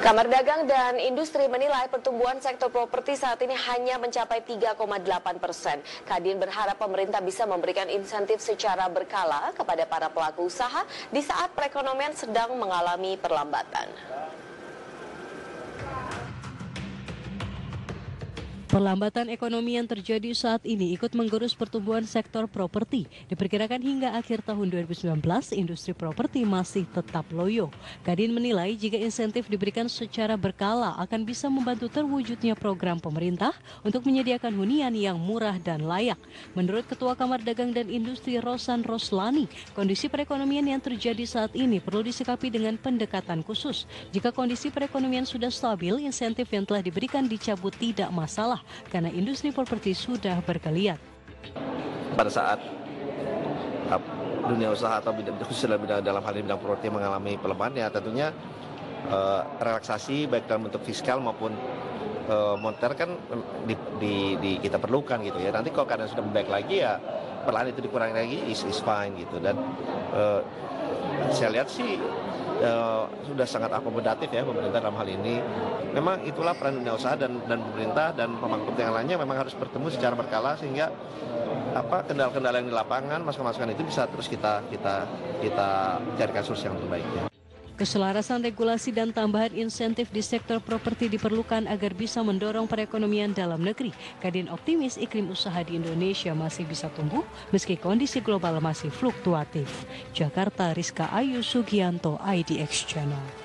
Kamar Dagang dan Industri menilai pertumbuhan sektor properti saat ini hanya mencapai 3,8 persen. Kadin berharap pemerintah bisa memberikan insentif secara berkala kepada para pelaku usaha di saat perekonomian sedang mengalami perlambatan. Perlambatan ekonomi yang terjadi saat ini ikut menggerus pertumbuhan sektor properti. Diperkirakan hingga akhir tahun 2019, industri properti masih tetap loyo. Kadin menilai jika insentif diberikan secara berkala akan bisa membantu terwujudnya program pemerintah untuk menyediakan hunian yang murah dan layak. Menurut Ketua Kamar Dagang dan Industri Rosan Roslani, kondisi perekonomian yang terjadi saat ini perlu disikapi dengan pendekatan khusus. Jika kondisi perekonomian sudah stabil, insentif yang telah diberikan dicabut tidak masalah karena industri properti sudah bergeliat. Pada saat dunia usaha atau bidang khususnya dalam hal ini bidang properti mengalami pelemahan ya tentunya uh, relaksasi baik dalam bentuk fiskal maupun uh, moneter kan di, di, di, kita perlukan gitu ya. Nanti kalau keadaan sudah membaik lagi ya perlahan itu dikurangi lagi is, is fine gitu dan uh, saya lihat sih uh, sudah sangat akomodatif ya pemerintah dalam hal ini. Memang itulah peran dunia usaha dan, dan pemerintah dan pemangku yang lainnya memang harus bertemu secara berkala sehingga apa kendala-kendala yang di lapangan masukan-masukan itu bisa terus kita kita kita carikan solusi yang terbaik ya. Keselarasan regulasi dan tambahan insentif di sektor properti diperlukan agar bisa mendorong perekonomian dalam negeri. Kadin optimis iklim usaha di Indonesia masih bisa tumbuh meski kondisi global masih fluktuatif. Jakarta, Rizka Ayu Sugianto, IDX Channel.